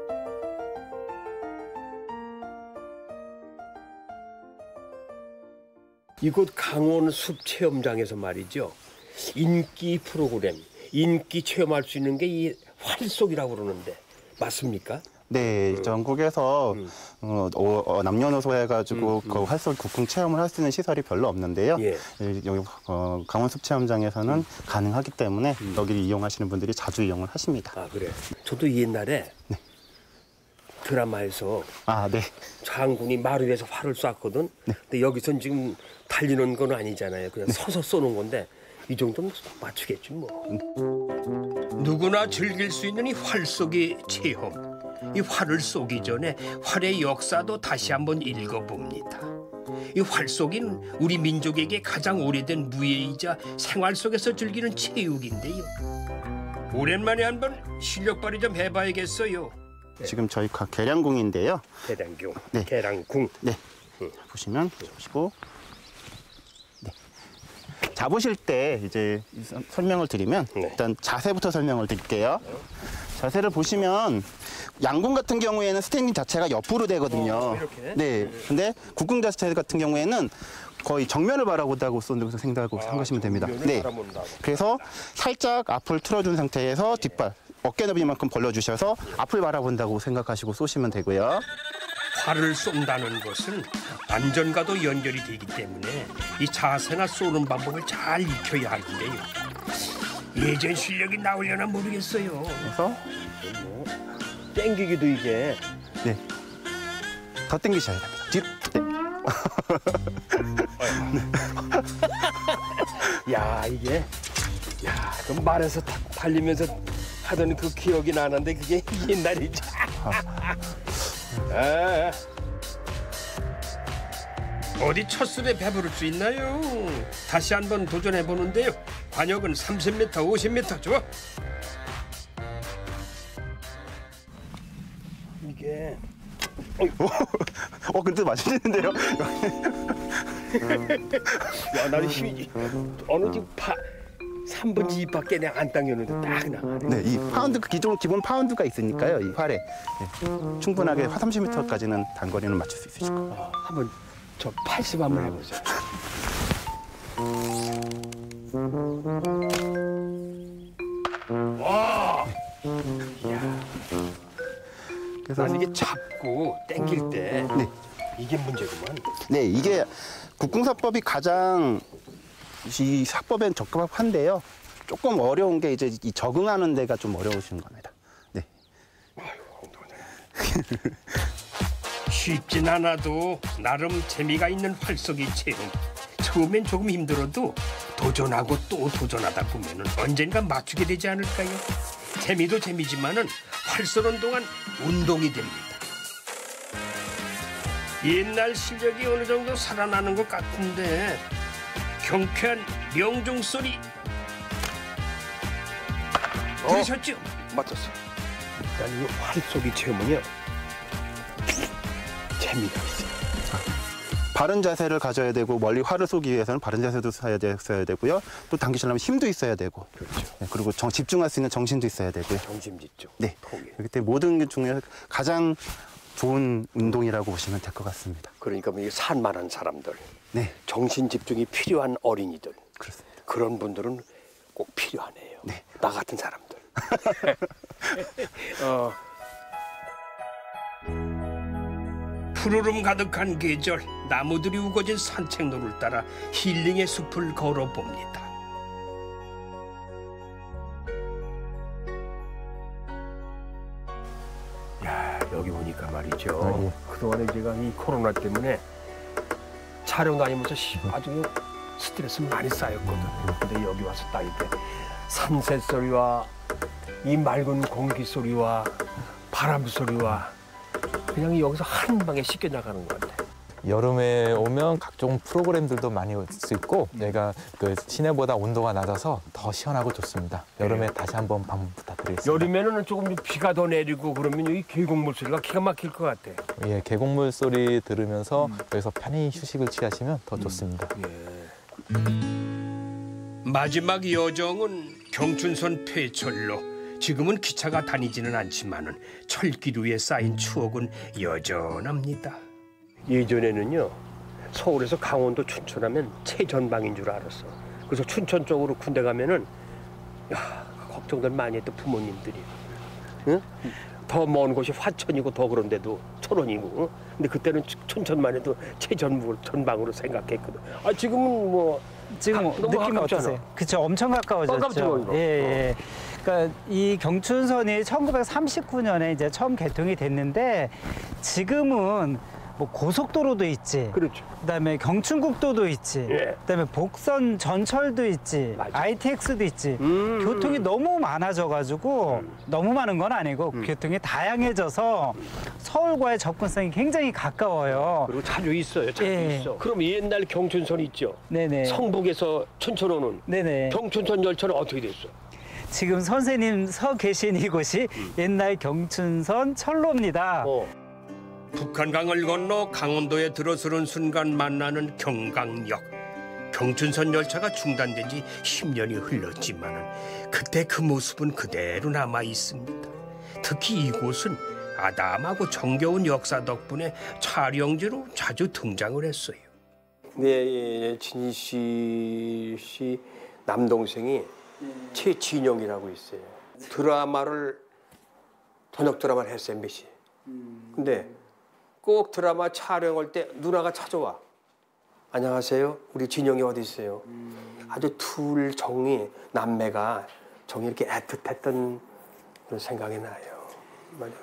이곳 강원 숲 체험장에서 말이죠. 인기 프로그램, 인기 체험할 수 있는 게 이 활속이라고 그러는데 맞습니까? 네, 전국에서 어, 어, 어, 남녀노소 해가지고 그 활성 국궁 체험을 할 수 있는 시설이 별로 없는데요. 예. 예, 여기 어, 강원숲 체험장에서는 가능하기 때문에 여기를 이용하시는 분들이 자주 이용을 하십니다. 아 그래. 저도 옛날에 드라마에서 아, 네. 장군이 마루 위에서 활을 쐈거든. 근데 여기선 지금 달리는 건 아니잖아요. 그냥 서서 쏘는 건데 이 정도면 맞추겠지 뭐. 누구나 즐길 수 있는 이 활쏘기 체험. 이 활을 쏘기 전에 활의 역사도 다시 한번 읽어봅니다. 이 활쏘기는 우리 민족에게 가장 오래된 무예이자 생활 속에서 즐기는 체육인데요. 오랜만에 한번 실력 발휘 좀 해봐야겠어요. 지금 저희 가- 계량궁인데요. 계량궁, 네. 계량궁. 네. 보시면 보시고 네. 잡으실 때 이제 설명을 드리면 네. 일단 자세부터 설명을 드릴게요. 자세를 보시면 양궁 같은 경우에는 스탠딩 자체가 옆으로 되거든요. 어? 네. 근데 국궁 자체 같은 경우에는 거의 정면을 바라보다고 쏜다고 생각하고 생각하시면 됩니다. 아, 정면을 네. 바라본다고. 그래서 살짝 앞을 틀어준 상태에서 뒷발 어깨 너비만큼 벌려주셔서 앞을 바라본다고 생각하시고 쏘시면 되고요. 활을 쏜다는 것은 안전과도 연결이 되기 때문에 이 자세나 쏘는 방법을 잘 익혀야 하는데요. 예전 실력이 나오려나 모르겠어요. 그래서 땡기기도 이게 네. 더 당기셔야 됩니다. 뒤로. 네. 야 이게 야그 말에서 다- 달리면서 하던 그 기억이 나는데 그게 옛날이지. 아, 어디 첫 술에 배부를 수 있나요? 다시 한번 도전해 보는데요. 관역은 30m, 50m 좋아. 이게 어, 근데 맛있는데요? 야 나는 힘이 어느 지금 파 3분지 2밖에 내가 안 당겼는데 딱 나가네. 네, 이 파운드 기존 기본 파운드가 있으니까요. 이 활에 네, 충분하게 30m까지는 단거리는 맞출 수 있으실 거예요. 어, 한번 저 80 한번 해보자. 그래서 난 이게 잡고 땡길 때 네. 이게 문제구만. 네, 이게 국궁사법이 가장 이 사법엔 적합한데요. 조금 어려운 게 이제 이 적응하는 데가 좀 어려우신 겁니다. 네. 쉽진 않아도 나름 재미가 있는 활쏘기 체험. 처음엔 조금 힘들어도 도전하고 또 도전하다 보면은 언젠가 맞추게 되지 않을까요? 재미도 재미지만은 활 쏘는 동안 운동이 됩니다. 옛날 실력이 어느 정도 살아나는 것 같은데 경쾌한 명중 소리 들으셨죠? 맞췄어. 난이 활쏘기 체험은요 재미가 있어. 바른 자세를 가져야 되고 멀리 활을 쏘기 위해서는 바른 자세도 써야, 되고요. 또 당기시려면 힘도 있어야 되고. 네, 그리고 정, 집중할 수 있는 정신도 있어야 되고요. 정심짓죠. 네. 통일. 그렇기 때문에 모든 게 중에 가장 좋은 운동이라고 보시면 될 것 같습니다. 그러니까 뭐 산만한 사람들, 네, 정신 집중이 필요한 어린이들 그렇습니다. 그런 분들은 꼭 필요하네요. 네. 나 같은 사람들. 어, 푸르름 가득한 계절 나무들이 우거진 산책로를 따라 힐링의 숲을 걸어봅니다. 야 여기 보니까 말이죠. 그동안에 제가 이 코로나 때문에 촬영 다니면서 시- 아주 스트레스 많이 쌓였거든. 근데 여기 와서 딱 이렇게 산새 소리와 이 맑은 공기 소리와 바람 소리와 그냥 여기서 한 방에 씻겨 나가는 것 같아. 여름에 오면 각종 프로그램들도 많이 올 수 있고 여기가 그 시내보다 온도가 낮아서 더 시원하고 좋습니다. 여름에 다시 한번 방문 부탁드리겠습니다. 여름에는 조금 좀 비가 더 내리고 그러면 이 계곡물 소리가 기가 막힐 것 같아. 예, 계곡물 소리 들으면서 여기서 편히 휴식을 취하시면 더 좋습니다. 예. 마지막 여정은 경춘선 폐철로 지금은 기차가 다니지는 않지만은 철길 위에 쌓인 추억은 여전합니다. 예전에는요 서울에서 강원도 춘천하면 최전방인 줄 알았어. 그래서 춘천 쪽으로 군대 가면은 야 걱정들 많이 했던 부모님들이. 응? 더먼 곳이 화천이고 더 그런데도 철원이고. 응? 근데 그때는 춘- 춘천만 해도 최전방으로 전방으로 생각했거든. 아 지금은 뭐 지금 가- 느낌. 어떠세요? 그쵸, 엄청 가까워졌죠. 예, 예. 그러니까 이 경춘선이 1939년에 이제 처음 개통이 됐는데 지금은 뭐 고속도로도 있지. 그렇죠. 그다음에 경춘국도도 있지. 예. 그다음에 복선 전철도 있지. 맞아. ITX도 있지. 음. 교통이 너무 많아져 가지고 너무 많은 건 아니고 음. 교통이 다양해져서 서울과의 접근성이 굉장히 가까워요. 그리고 자주 있어요. 자주 예. 있어. 그럼 옛날 경춘선 있죠. 네네. 성북에서 춘천 오는 네네. 경춘선 열차는 어떻게 됐어? 지금 선생님 서 계신 이곳이 옛날 경춘선 철로입니다. 어. 북한강을 건너 강원도에 들어서는 순간 만나는 경강역. 경춘선 열차가 중단된 지 10년이 흘렀지만 그때 그 모습은 그대로 남아 있습니다. 특히 이곳은 아담하고 정겨운 역사 덕분에 촬영지로 자주 등장을 했어요. 네, 예, 진희 씨 남동생이 최진영이라고 있어요. 드라마를 저녁 드라마를 했어요, MBC. 근데 꼭 드라마 촬영할 때 누나가 찾아와. 안녕하세요. 우리 진영이 어디 있어요? 아주 둘 정이 남매가 정이 이렇게 애틋했던 그런 생각이 나요. 맞아.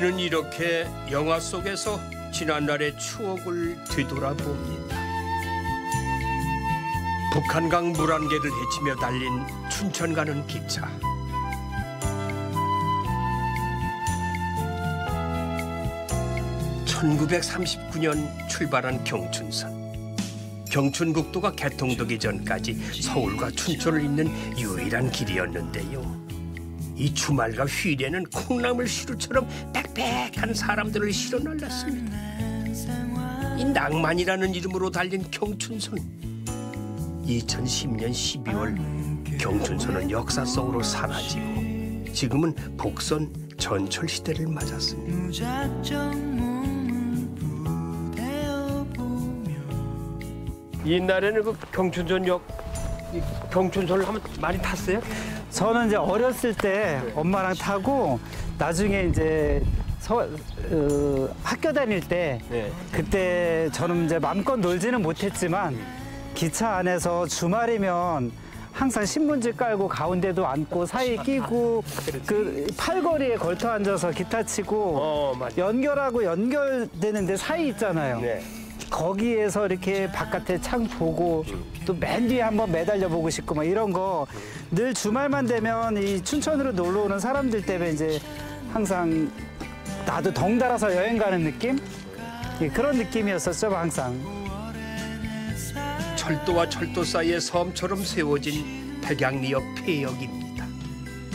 이제는 이렇게 영화 속에서 지난날의 추억을 되돌아봅니다. 북한강 물안개를 헤치며 달린 춘천 가는 기차. (1939년) 출발한 경춘선 경춘국도가 개통되기 전까지 서울과 춘천을 잇는 유일한 길이었는데요. 이 주말과 휴일에는 콩나물 시루처럼 빽빽한 사람들을 실어 날랐습니다. 이 낭만이라는 이름으로 달린 경춘선. 2010년 12월 경춘선은 역사 속으로 사라지고 지금은 복선 전철 시대를 맞았습니다. 옛날에는 그 경춘선역 이 경춘선을 한번 많이 탔어요? 저는 이제 어렸을 때 엄마랑 타고 나중에 이제 서, 어, 학교 다닐 때 네. 그때 저는 이제 마음껏 놀지는 못했지만 기차 안에서 주말이면 항상 신문지 깔고 가운데도 앉고 사이 끼고 그 팔걸이에 걸터 앉아서 기타 치고 어. 연결하고 연결되는데 사이 있잖아요. 네. 거기에서 이렇게 바깥에 창 보고 또 맨 뒤에 한번 매달려 보고 싶고 막 이런 거 늘 주말만 되면 이 춘천으로 놀러 오는 사람들 때문에 이제 항상 나도 덩달아서 여행 가는 느낌? 예, 그런 느낌이었었죠, 항상. 철도와 철도 사이의 섬처럼 세워진 백양리역 폐역입니다.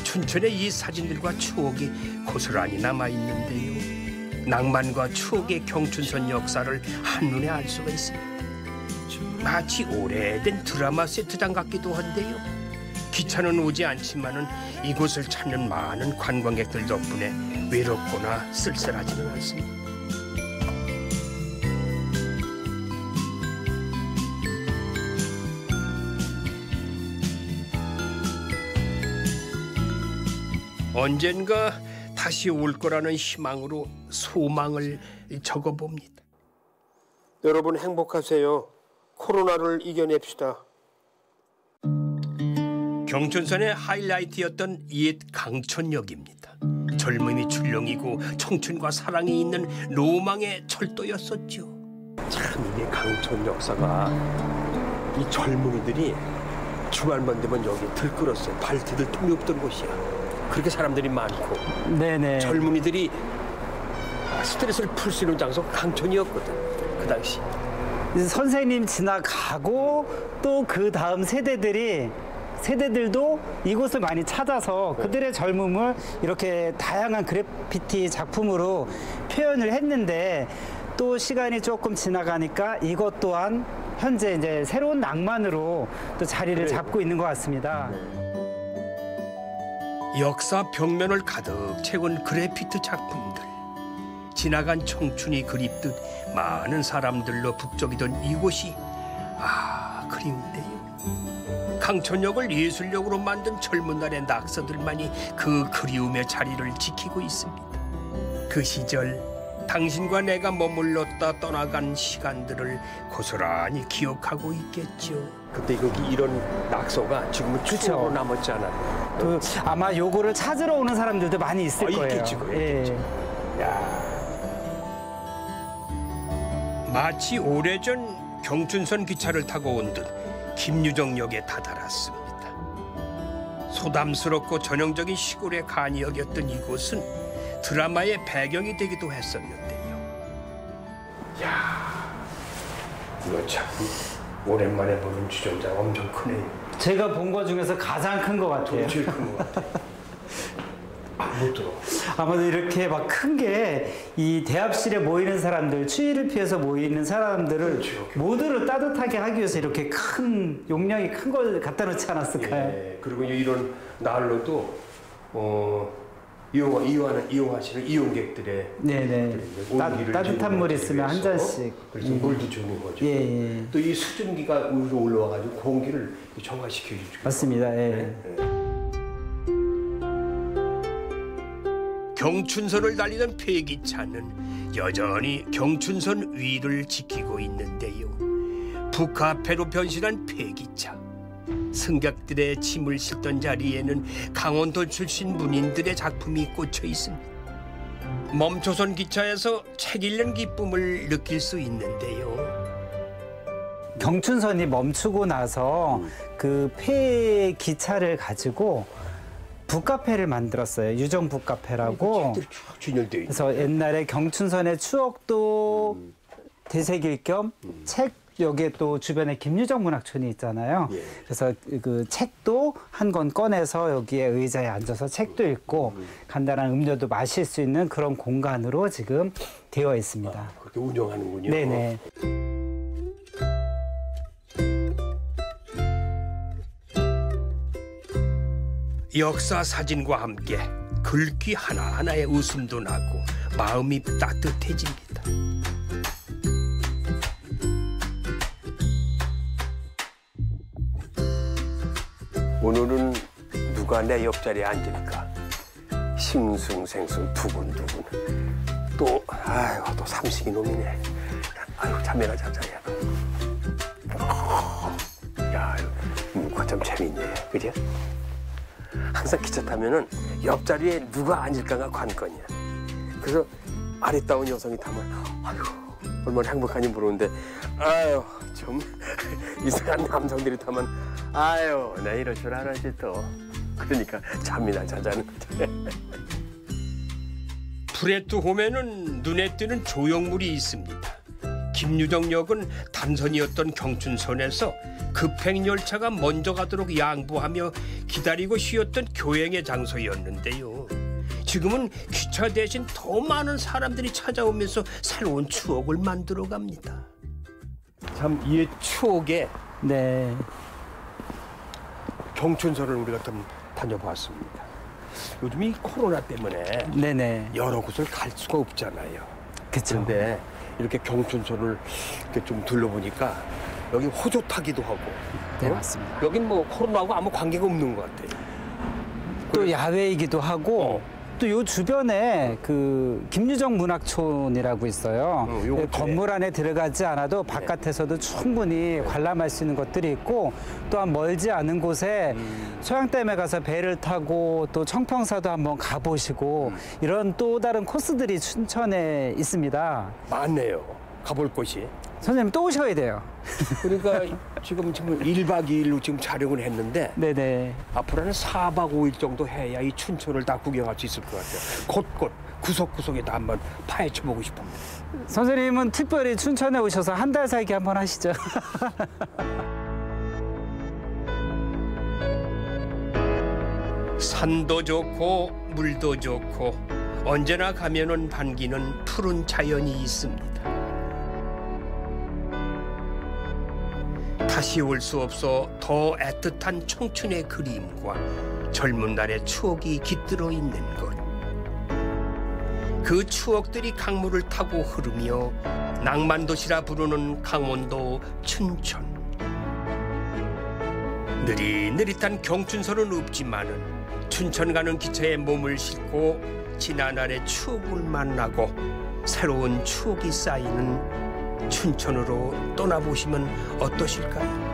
춘천의 이 사진들과 추억이 고스란히 남아 있는데요. 낭만과 추억의 경춘선 역사를 한눈에 알 수가 있습니다. 마치 오래된 드라마 세트장 같기도 한데요. 기차는 오지 않지만은 이곳을 찾는 많은 관광객들 덕분에 외롭거나 쓸쓸하지는 않습니다. 언젠가 다시 올 거라는 희망으로 소망을 적어봅니다. 여러분 행복하세요. 코로나를 이겨냅시다. 경춘선의 하이라이트였던 옛 강천역입니다. 젊음이 출렁이고 청춘과 사랑이 있는 로망의 철도였었죠. 참 이게 강촌 역사가 이 젊은이들이 주말만 되면 여기 들끓었어요. 발 디딜 틈이 없던 곳이야. 그렇게 사람들이 많고 네네. 젊은이들이 스트레스를 풀 수 있는 장소가 강촌이었거든. 그 당시. 선생님 지나가고 또 그 다음 세대들이 세대들도 이곳을 많이 찾아서 그들의 젊음을 이렇게 다양한 그래피티 작품으로 표현을 했는데 또 시간이 조금 지나가니까 이것 또한 현재 이제 새로운 낭만으로 또 자리를 잡고 있는 것 같습니다. 역사 벽면을 가득 채운 그래피트 작품들. 지나간 청춘이 그립듯 많은 사람들로 북적이던 이곳이 아 그리운데요. 강촌역을 예술력으로 만든 젊은 날의 낙서들만이 그 그리움의 자리를 지키고 있습니다. 그 시절 당신과 내가 머물렀다 떠나간 시간들을 고스란히 기억하고 있겠죠. 그때 여기 이런 낙서가 지금은 추억으로 남았지 않아요. 그 아마 요거를 찾으러 오는 사람들도 많이 있을 아, 거예요. 있겠지, 예. 있겠지. 야, 마치 오래전 경춘선 기차를 타고 온 듯 김유정역에 다다랐습니다. 소담스럽고 전형적인 시골의 간이역이었던 이곳은 드라마의 배경이 되기도 했었는데요. 이거 참 오랜만에 보는 주전자가 엄청 크네. 제가 본 거 중에서 가장 큰 것 같아요. 제일 큰 것 같아. 못 들어. 아마도 이렇게 막 큰 게 이 대합실에 모이는 사람들, 추위를 피해서 모이는 사람들을 그렇죠. 모두를 따뜻하게 하기 위해서 이렇게 큰 용량이 큰 걸 갖다 놓지 않았을까요? 예, 그리고 이런 날로도 어, 이용 이용하는 이용하시는 이용객들의 네네. 이제 따, 지키기 물 있으면 한 잔씩. 그래서 물도 주는 거죠. 예, 예. 또이 수증기가 위로 올라와가지고 공기를 정화시켜 주죠. 맞습니다. 예. 경춘선을 달리던 폐기차는 여전히 경춘선 위를 지키고 있는데요. 북카페로 변신한 폐기차. 승객들의 짐을 싣던 자리에는 강원도 출신 문인들의 작품이 꽂혀 있습니다. 멈춰선 기차에서 책 읽는 기쁨을 느낄 수 있는데요. 경춘선이 멈추고 나서 그 폐 기차를 가지고 북카페를 만들었어요. 유정 북카페라고. 있는. 그래서 옛날에 경춘선의 추억도 되새길 겸책 여기에 또 주변에 김유정 문학촌이 있잖아요. 예. 그래서 그 책도 한 권 꺼내서 여기에 의자에 앉아서 책도 읽고 간단한 음료도 마실 수 있는 그런 공간으로 지금 되어 있습니다. 그렇게 운영하는군요. 네네. 역사 사진과 함께 글귀 하나하나에 웃음도 나고 마음이 따뜻해집니다. 오늘은 누가 내 옆자리에 앉을까? 싱숭생숭 두근두근. 또 아이고 또 삼식이 놈이네. 아이고 잠이나 자자 야. 야, 문과 참 재밌네, 그지? 항상 기차 타면은 옆자리에 누가 앉을까가 관건이야. 그래서 아리따운 여성이 타면 아유 얼마나 행복하니 모르는데 아유 좀 이상한 남성들이 타면 아유 나 이럴 줄 알았지 또 그러니까 잠이나 자자는 거지. 프레트 홈에는 눈에 띄는 조형물이 있습니다. 김유정 역은 단선이었던 경춘선에서 급행열차가 먼저 가도록 양보하며 기다리고 쉬었던 교행의 장소였는데요. 지금은 기차 대신 더 많은 사람들이 찾아오면서 새로운 추억을 만들어 갑니다. 참 이 추억에 네. 경춘선을 우리가 좀 다녀봤습니다. 요즘 이 코로나 때문에 네네. 여러 곳을 갈 수가 없잖아요. 그쵸. 그런데 이렇게 경춘선을 이렇게 좀 둘러보니까 여기 호조 타기도 하고 네, 어? 맞습니다. 여긴 뭐 코로나하고 아무 관계가 없는 것 같아요. 또 야외이기도 하고 어. 또요 주변에 그 김유정 문학촌이라고 있어요. 어, 그 건물 안에 들어가지 않아도 바깥에서도 충분히 관람할 수 있는 것들이 있고 또한 멀지 않은 곳에 음. 소양댐에 가서 배를 타고 또 청평사도 한번 가보시고 음. 이런 또 다른 코스들이 춘천에 있습니다. 많네요. 가볼 곳이. 선생님 또 오셔야 돼요. 그러니까 지금 지금 1박 2일로 지금 촬영을 했는데 네네. 앞으로는 4박 5일 정도 해야 이 춘천을 다 구경할 수 있을 것 같아요. 곳곳 구석구석에 다 한번 파헤쳐 보고 싶습니다. 선생님은 특별히 춘천에 오셔서 한 달 살기 한번 하시죠. 산도 좋고 물도 좋고 언제나 가면은 반기는 푸른 자연이 있습니다. 다시 올 수 없어 더 애틋한 청춘의 그림과 젊은 날의 추억이 깃들어 있는 것. 그 추억들이 강물을 타고 흐르며 낭만도시라 부르는 강원도 춘천. 느릿느릿한 경춘선은 없지만은 춘천 가는 기차에 몸을 싣고 지난날의 추억을 만나고 새로운 추억이 쌓이는 춘천으로 떠나보시면 어떠실까요?